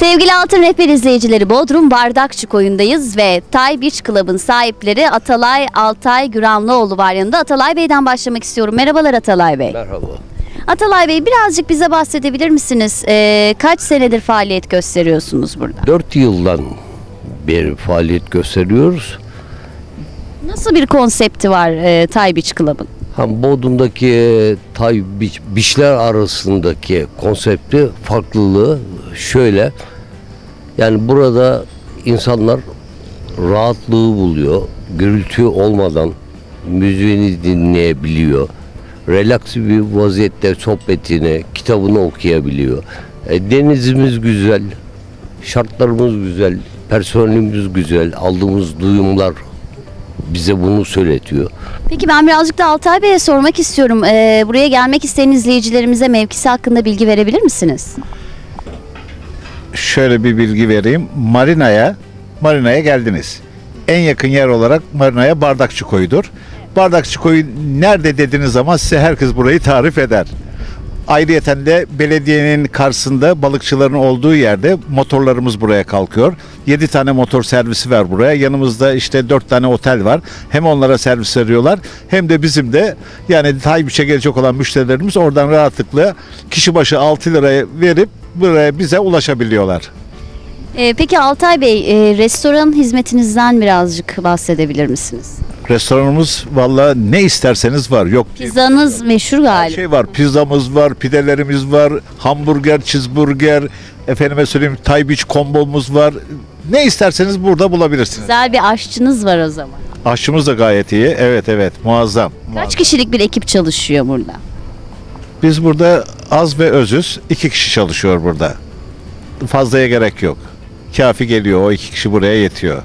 Sevgili Altın Rehber izleyicileri Bodrum Bardakçı koyundayız ve Tay Beach Club'ın sahipleri Atalay Altay Güranlıoğlu var yanında. Atalay Bey'den başlamak istiyorum. Merhabalar Atalay Bey. Merhaba. Atalay Bey birazcık bize bahsedebilir misiniz? Ee, kaç senedir faaliyet gösteriyorsunuz burada? 4 yıldan beri faaliyet gösteriyoruz. Nasıl bir konsepti var e, Tay Beach Club'ın? Bodrum'daki e, Tay Biç- Biçler arasındaki konsepti farklılığı şöyle. Yani burada insanlar rahatlığı buluyor. Gürültü olmadan müziğini dinleyebiliyor. Relax bir vaziyette sohbetini, kitabını okuyabiliyor. E, denizimiz güzel, şartlarımız güzel, personelimiz güzel, aldığımız duyumlar bize bunu söyletiyor. Peki ben birazcık da Altay Bey'e sormak istiyorum. Ee, buraya gelmek isteyen izleyicilerimize mevkisi hakkında bilgi verebilir misiniz? Şöyle bir bilgi vereyim. Marina'ya Marina'ya geldiniz. En yakın yer olarak Marina'ya Bardakçı Koyu'dur. Bardakçı Koyu nerede dediğiniz zaman size herkes burayı tarif eder. Ayrıyeten de belediyenin karşısında balıkçıların olduğu yerde motorlarımız buraya kalkıyor. 7 tane motor servisi var buraya. Yanımızda işte 4 tane otel var. Hem onlara servis veriyorlar hem de bizim de yani Taybiş'e gelecek olan müşterilerimiz oradan rahatlıkla kişi başı 6 liraya verip buraya bize ulaşabiliyorlar. Ee, peki Altay Bey, e, restoran hizmetinizden birazcık bahsedebilir misiniz? Restoranımız valla ne isterseniz var. Yok Pizzanız meşhur galiba. şey var. Pizzamız var, pidelerimiz var, hamburger, cheeseburger, efendime söyleyeyim Taybiç kombomuz var. Ne isterseniz burada bulabilirsiniz. Güzel bir aşçınız var o zaman. Aşçımız da gayet iyi. Evet evet muazzam. Kaç muazzam. kişilik bir ekip çalışıyor burada? Biz burada az ve özüz. iki kişi çalışıyor burada. Fazlaya gerek yok. Kafi geliyor. O iki kişi buraya yetiyor.